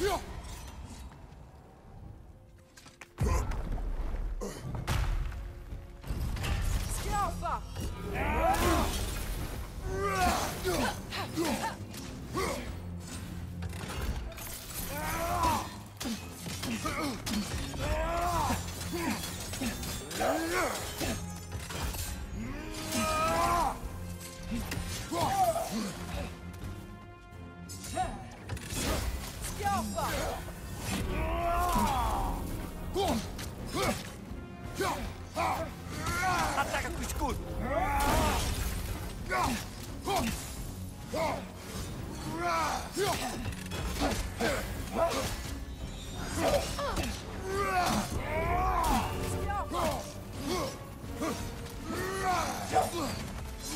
Skjolfa! Ataca com o escudo!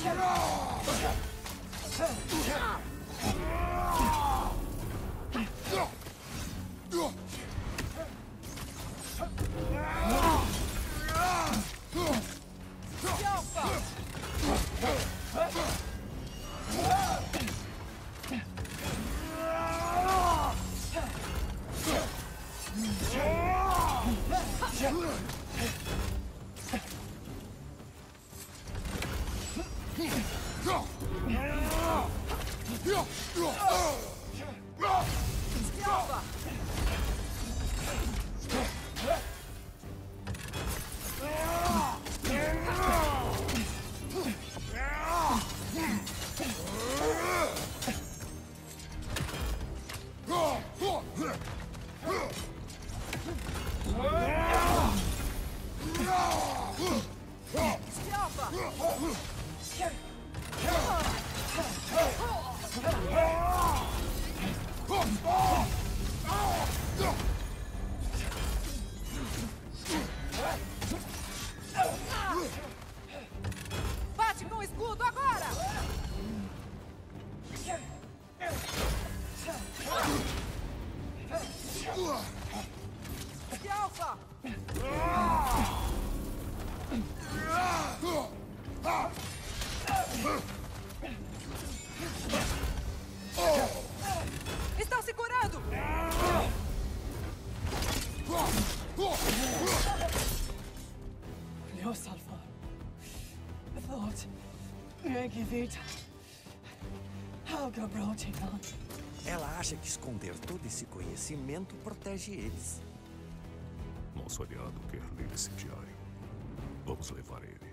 Skjolfa! Skjolfa! Força! Está segurando! Meu salvar. Thought. Megavita. Helga brought it on. Ela acha que esconder todo esse conhecimento protege eles. Nosso aliado quer ler esse diário. Vamos levar ele.